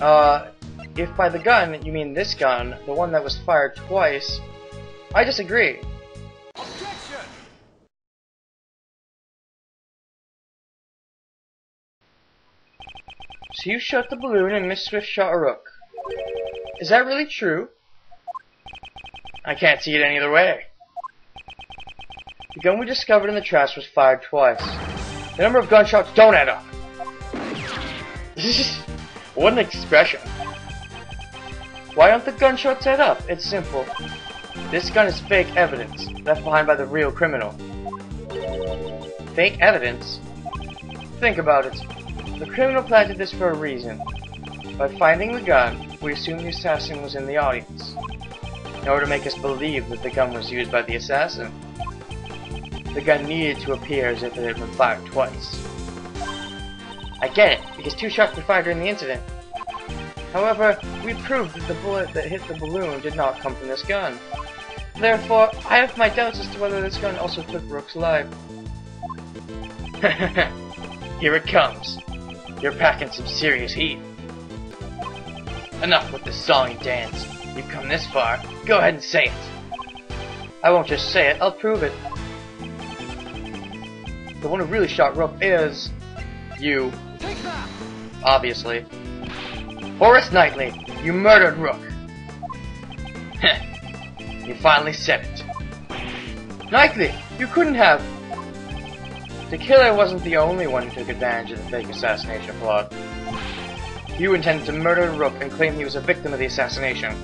Uh, if by the gun you mean this gun, the one that was fired twice, I disagree. Objection! So you shot the balloon and Miss Swift shot a rook. Is that really true? I can't see it any other way. The gun we discovered in the trash was fired twice. The number of gunshots don't add up. what an expression. Why don't the gunshots add up? It's simple. This gun is fake evidence, left behind by the real criminal. Fake evidence? Think about it. The criminal planted this for a reason. By finding the gun, we assumed the assassin was in the audience. In order to make us believe that the gun was used by the assassin, the gun needed to appear as if it had been fired twice. I get it, because two shots were fired during the incident. However, we proved that the bullet that hit the balloon did not come from this gun. Therefore, I have my doubts as to whether this gun also took Rook's life. Here it comes. You're packing some serious heat. Enough with the song and dance. You've come this far. Go ahead and say it. I won't just say it, I'll prove it. The one who really shot Rook is... you. Obviously. Horace Knightley, you murdered Rook. Heh, you finally said it. Knightley, you couldn't have. The killer wasn't the only one who took advantage of the fake assassination plot. You intended to murder Rook and claim he was a victim of the assassination.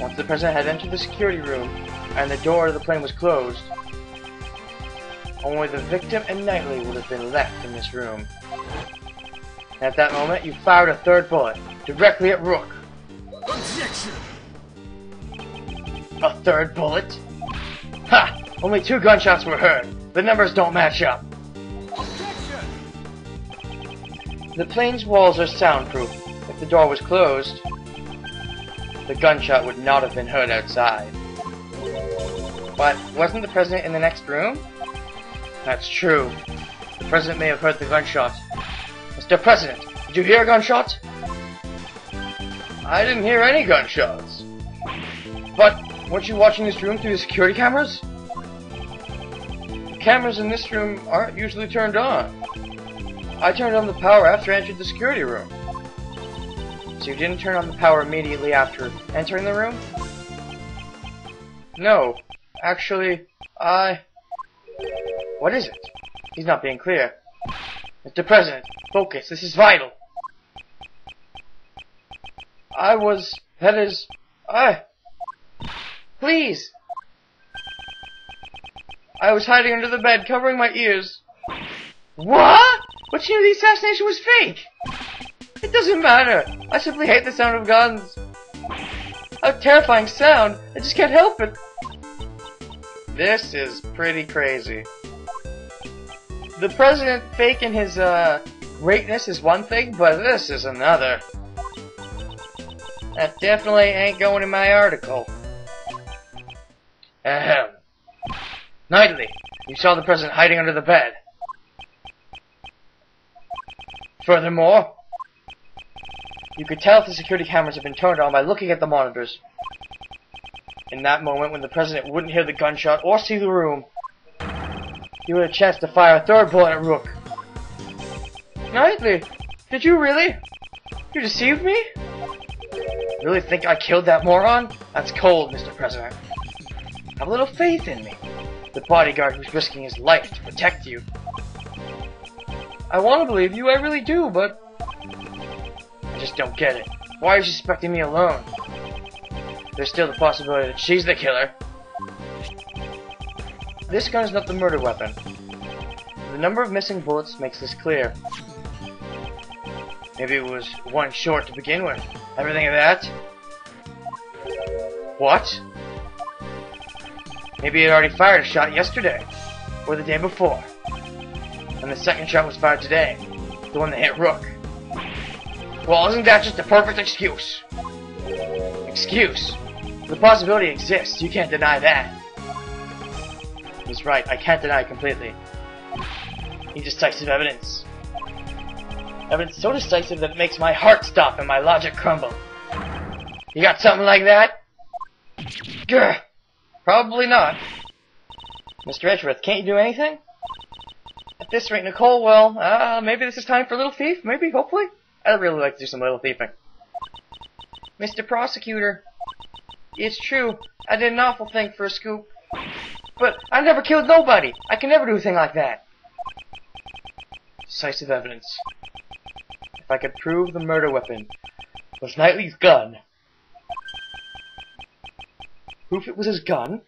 Once the president had entered the security room and the door to the plane was closed, only the victim and Knightley would have been left in this room. At that moment, you fired a third bullet, directly at Rook. Objection! A third bullet? Ha! Only two gunshots were heard. The numbers don't match up. Objection! The plane's walls are soundproof. If the door was closed, the gunshot would not have been heard outside. But wasn't the president in the next room? That's true. The president may have heard the gunshot. Mr. President, did you hear a gunshot? I didn't hear any gunshots. But weren't you watching this room through the security cameras? The cameras in this room aren't usually turned on. I turned on the power after I entered the security room. So you didn't turn on the power immediately after entering the room? No. Actually, I... What is it? He's not being clear. Mr. President, focus. This is vital. I was... That is... I... Please! I was hiding under the bed, covering my ears. What? But you knew the assassination was fake! It doesn't matter. I simply hate the sound of guns. A terrifying sound. I just can't help it. This is pretty crazy. The president faking his, uh, greatness is one thing, but this is another. That definitely ain't going in my article. Ahem. Knightley, you saw the president hiding under the bed. Furthermore, you could tell if the security cameras had been turned on by looking at the monitors. In that moment, when the president wouldn't hear the gunshot or see the room, he had a chance to fire a third bullet at Rook. Knightley, did you really? You deceived me? Really think I killed that moron? That's cold, Mr. President. Have a little faith in me. The bodyguard who's risking his life to protect you. I want to believe you, I really do, but... I just don't get it. Why are you suspecting me alone? There's still the possibility that she's the killer. This gun is not the murder weapon. The number of missing bullets makes this clear. Maybe it was one short to begin with. Everything of that? What? Maybe it already fired a shot yesterday. Or the day before. And the second shot was fired today. The one that hit Rook. Well, isn't that just a perfect excuse? Excuse? The possibility exists. You can't deny that. He's right. I can't deny it completely. Need decisive evidence. Evidence so decisive that it makes my heart stop and my logic crumble. You got something like that? Grr. Probably not. Mr. Edgeworth, can't you do anything? At this rate, Nicole, well, uh, maybe this is time for a little thief? Maybe, hopefully? I'd really like to do some little thieving. Mr. Prosecutor, it's true, I did an awful thing for a scoop. But I never killed nobody. I can never do a thing like that. Decisive evidence. If I could prove the murder weapon was Knightley's gun. Proof it was his gun?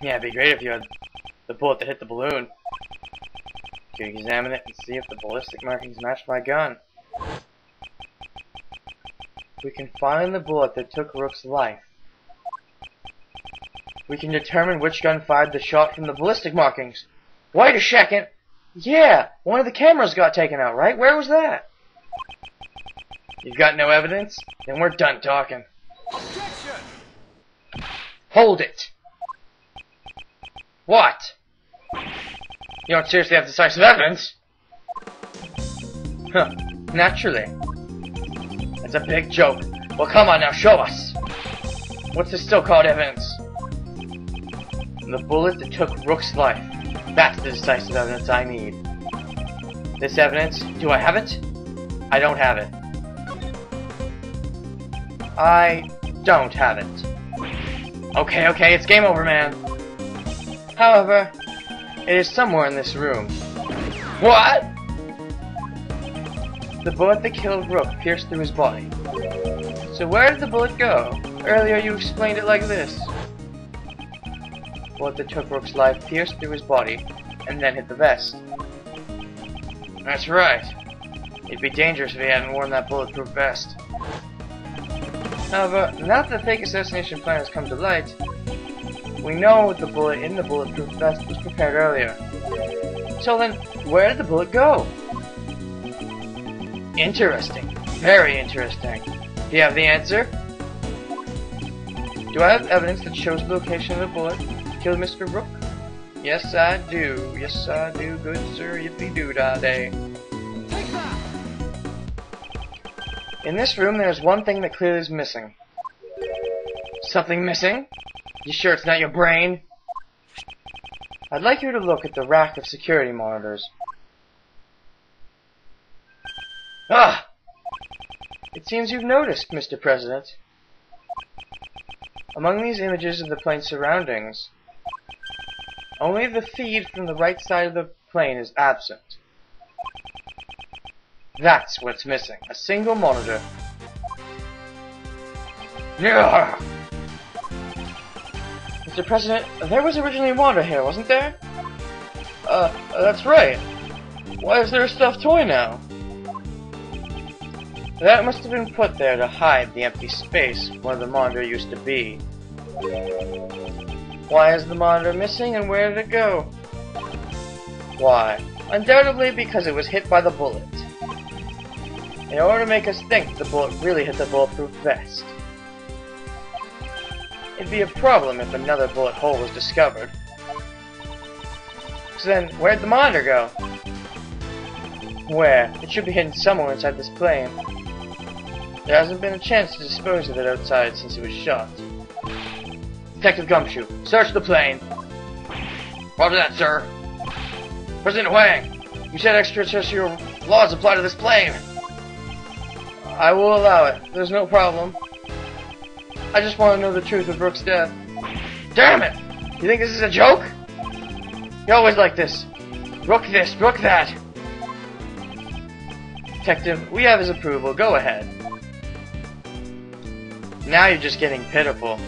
Yeah, it'd be great if you had the bullet that hit the balloon. You could examine it and see if the ballistic markings match my gun. We can find the bullet that took Rook's life. We can determine which gun fired the shot from the ballistic markings. Wait a second! Yeah, one of the cameras got taken out, right? Where was that? You've got no evidence? Then we're done talking. Objection! Hold it! What? You don't seriously have decisive evidence? Huh, naturally. That's a big joke. Well, come on now, show us! What's this still called evidence? The bullet that took Rook's life. That's the decisive evidence I need. This evidence, do I have it? I don't have it. I don't have it. Okay, okay, it's game over, man. However, it is somewhere in this room. What? The bullet that killed Rook pierced through his body. So where did the bullet go? Earlier you explained it like this. Bullet that took Rook's life pierced through his body and then hit the vest. That's right. It'd be dangerous if he hadn't worn that bulletproof vest. However, now that the fake assassination plan has come to light, we know the bullet in the bulletproof vest was prepared earlier. So then, where did the bullet go? Interesting. Very interesting. Do you have the answer? Do I have evidence that shows the location of the bullet killed Mr. Rook? Yes, I do. Yes, I do, good sir. Yippee doo dah day. In this room, there's one thing that clearly is missing. Something missing? You sure it's not your brain? I'd like you to look at the rack of security monitors. Ah! It seems you've noticed, Mr. President. Among these images of the plane's surroundings, only the feed from the right side of the plane is absent. That's what's missing. A single monitor. Yeah. Mr. President, there was originally a monitor here, wasn't there? Uh, that's right. Why is there a stuffed toy now? That must have been put there to hide the empty space where the monitor used to be. Why is the monitor missing and where did it go? Why? Undoubtedly because it was hit by the bullet. In order to make us think the bullet really hit the bulletproof vest. It'd be a problem if another bullet hole was discovered. So then, where'd the monitor go? Where? It should be hidden somewhere inside this plane. There hasn't been a chance to dispose of it outside since it was shot. Detective Gumshoe, search the plane. Roger that, sir. President Huang, you said extraterritorial laws apply to this plane. I will allow it. There's no problem. I just want to know the truth of Rook's death. Damn it! You think this is a joke? You're always like this. Rook this, Brooke that. Detective, we have his approval. Go ahead. Now you're just getting pitiful.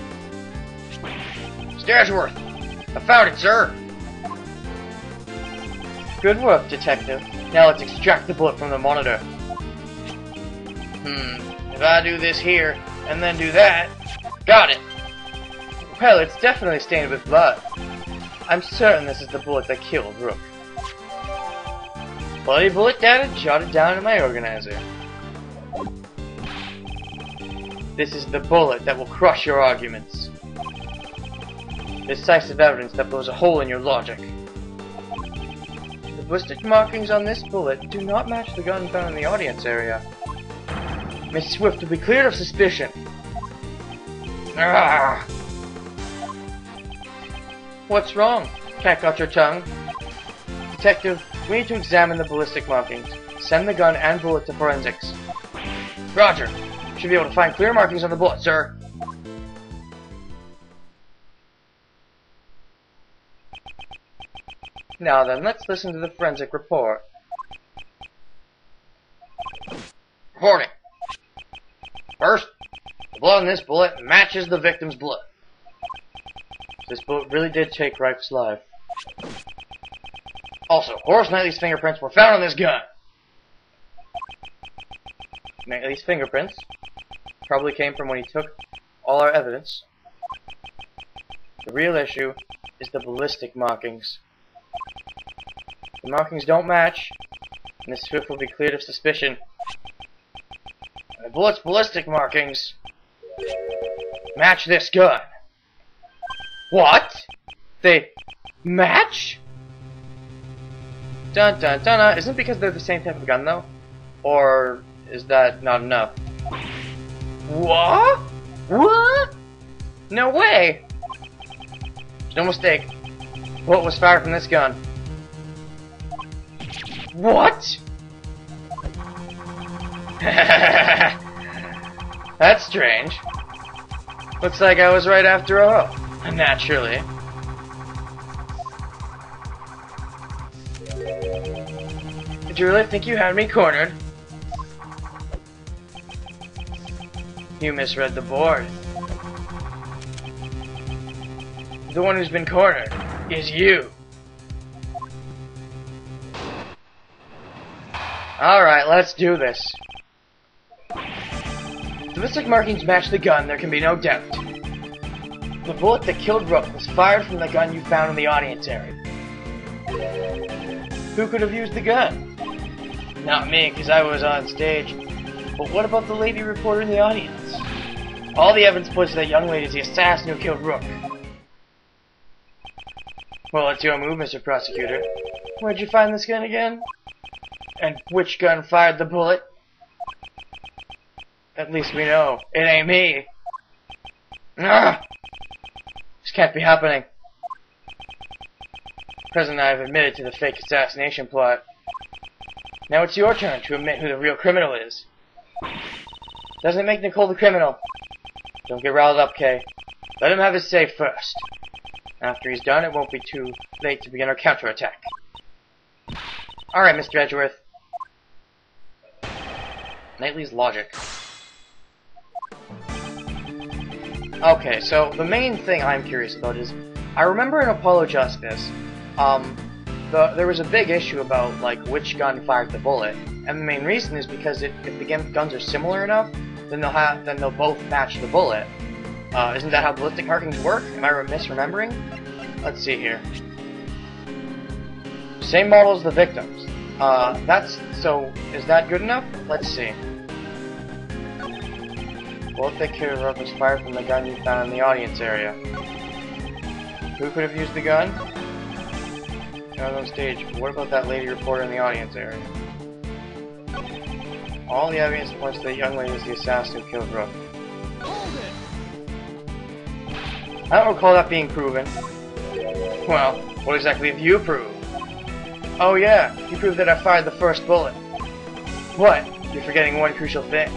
Stairsworth! I found it, sir! Good work, Detective. Now let's extract the bullet from the monitor. Hmm, if I do this here, and then do that... Got it! Well, it's definitely stained with blood. I'm certain this is the bullet that killed Rook. Bloody bullet data jotted down in my organizer. This is the bullet that will crush your arguments. Decisive evidence that blows a hole in your logic. The ballistic markings on this bullet do not match the gun found in the audience area. Miss Swift will be cleared of suspicion. Ah. What's wrong? Cat got your tongue? Detective, we need to examine the ballistic markings. Send the gun and bullet to forensics. Roger. Should be able to find clear markings on the bullet, sir. Now then, let's listen to the forensic report. Reporting. First, the blood on this bullet matches the victim's blood. This bullet really did take Rook's life. Also, Horace Knightley's fingerprints were found on this gun. Knightley's fingerprints probably came from when he took all our evidence. The real issue is the ballistic markings. The markings don't match, and Miss Swift will be cleared of suspicion. The bullet's ballistic markings match this gun. What? They match? Dun dun dun dun. Isn't it because they're the same type of gun though? Or is that not enough? What? What? No way! No mistake. What was fired from this gun. What? That's strange. Looks like I was right after all. Naturally. Did you really think you had me cornered? You misread the board. The one who's been cornered is you. Alright, let's do this. The ballistic markings match the gun, there can be no doubt. The bullet that killed Rook was fired from the gun you found in the audience area. Who could have used the gun? Not me, because I was on stage. But what about the lady reporter in the audience? All the evidence points to that young lady as the assassin who killed Rook. Well, it's your move, Mr. Prosecutor. Where'd you find this gun again? And which gun fired the bullet? At least we know. It ain't me. Ugh! This can't be happening. President I have admitted to the fake assassination plot. Now it's your turn to admit who the real criminal is. Doesn't make Nicole the criminal. Don't get riled up, Kay. Let him have his say first. After he's done, it won't be too late to begin our counterattack. Alright, Mr. Edgeworth. Knightley's logic. Okay, so the main thing I'm curious about is, I remember in Apollo Justice, um, the, there was a big issue about like which gun fired the bullet, and the main reason is because it, if the guns are similar enough, then they'll have then they'll both match the bullet. Uh, isn't that how ballistic markings work? Am I misremembering? Let's see here. Same model as the victims. Uh, that's so. Is that good enough? Let's see. Both the rope was fired from the gun you found in the audience area. Who could have used the gun? You're on stage. But what about that lady reporter in the audience area? All the evidence points to the young lady as the assassin who killed it! I don't recall that being proven. Well, what exactly have you proved? Oh yeah, you proved that I fired the first bullet. What? You're forgetting one crucial thing.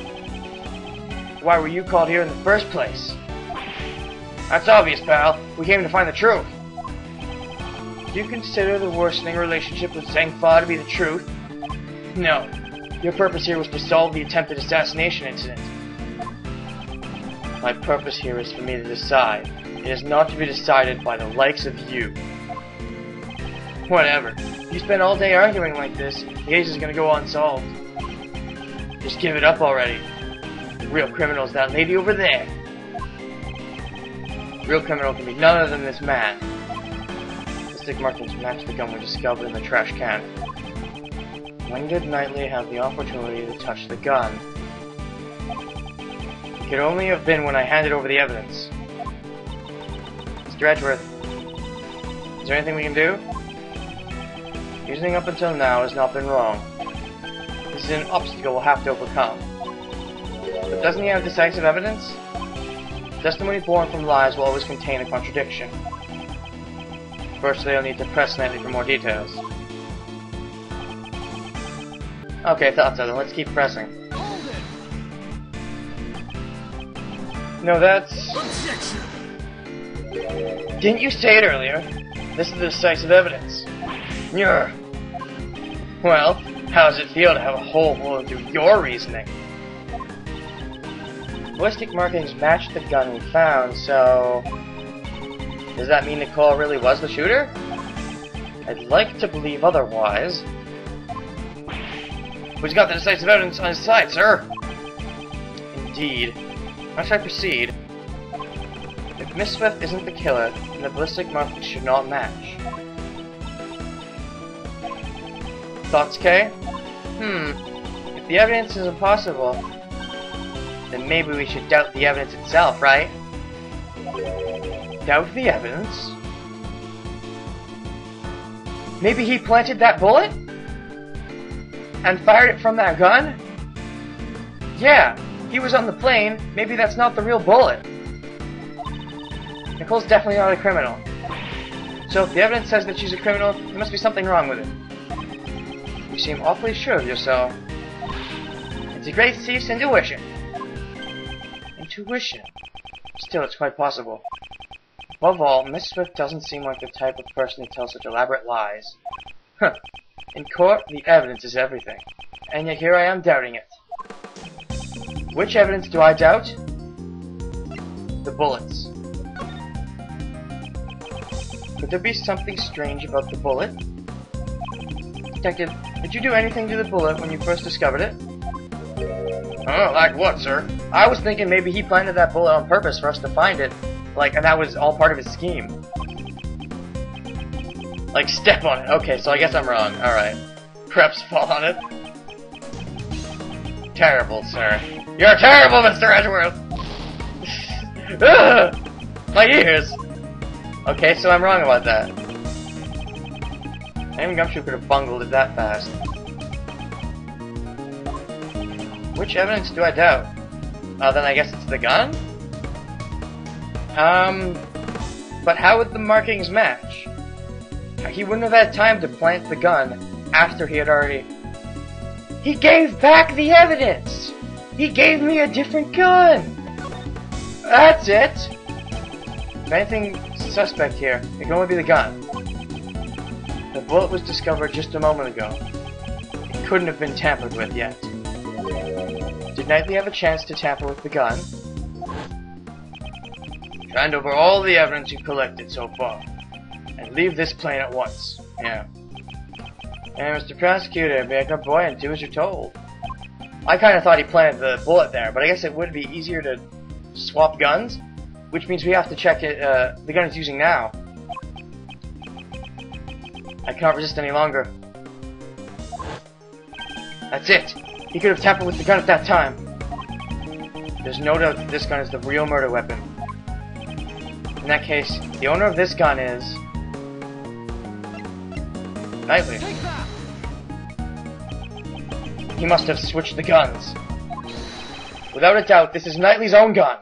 Why were you called here in the first place? That's obvious, pal. We came to find the truth. Do you consider the worsening relationship with Zheng Fa to be the truth? No. Your purpose here was to solve the attempted assassination incident. My purpose here is for me to decide. It is not to be decided by the likes of you. Whatever. You spend all day arguing like this, the case is gonna go unsolved. Just give it up already. The real criminal is that lady over there. The real criminal can be none other than this man. The stick markings match the gun we discovered in the trash can. When did Knightley have the opportunity to touch the gun? It could only have been when I handed over the evidence. Mr. Edgeworth, is there anything we can do? Reasoning up until now has not been wrong. This is an obstacle we'll have to overcome. But doesn't he have decisive evidence? Testimony born from lies will always contain a contradiction. First, they'll need to press Knightley for more details. Okay, thought so. Then let's keep pressing. No, that's... Objection. Didn't you say it earlier? This is the decisive evidence. You're... Well, how does it feel to have a hole blown through your reasoning? Ballistic markings matched the gun we found, so... Does that mean Nicole really was the shooter? I'd like to believe otherwise. Who's got the decisive evidence on his side, sir? Indeed. How should I proceed? If Miss Swift isn't the killer, then the ballistic markings should not match. Thoughts, Kay? Hmm. If the evidence is impossible, then maybe we should doubt the evidence itself, right? Doubt the evidence? Maybe he planted that bullet? And fired it from that gun? Yeah, he was on the plane. Maybe that's not the real bullet. Nicole's definitely not a criminal. So if the evidence says that she's a criminal, there must be something wrong with it. You seem awfully sure of yourself. It's a great thief's intuition. Intuition? Still, it's quite possible. Above all, Miss Swift doesn't seem like the type of person to tell such elaborate lies. Huh. In court, the evidence is everything. And yet here I am doubting it. Which evidence do I doubt? The bullets. Could there be something strange about the bullet? Detective, did you do anything to the bullet when you first discovered it? Like what, sir? I was thinking maybe he planted that bullet on purpose for us to find it. Like, and that was all part of his scheme. Like, step on it. Okay, so I guess I'm wrong. Alright. Perhaps fall on it. Terrible, sir. You're terrible, Mr. Edgeworth! My ears! Okay, so I'm wrong about that. Even Gumshoe could have bungled it that fast. Which evidence do I doubt? Uh, then I guess it's the gun? Um, but how would the markings match? He wouldn't have had time to plant the gun after he had already... He gave back the evidence! He gave me a different gun! That's it! If anything suspect here, it can only be the gun. The bullet was discovered just a moment ago. It couldn't have been tampered with yet. Did Knightley have a chance to tamper with the gun? Hand over all the evidence you've collected so far. And leave this plane at once. Yeah. And Mr. Prosecutor, be a good boy and do as you're told. I kind of thought he planted the bullet there, but I guess it would be easier to swap guns, which means we have to check it, uh, the gun he's using now. I cannot resist any longer. That's it! He could have tampered with the gun at that time. There's no doubt that this gun is the real murder weapon. In that case, the owner of this gun is... Knightley. He must have switched the guns. Without a doubt, this is Knightley's own gun.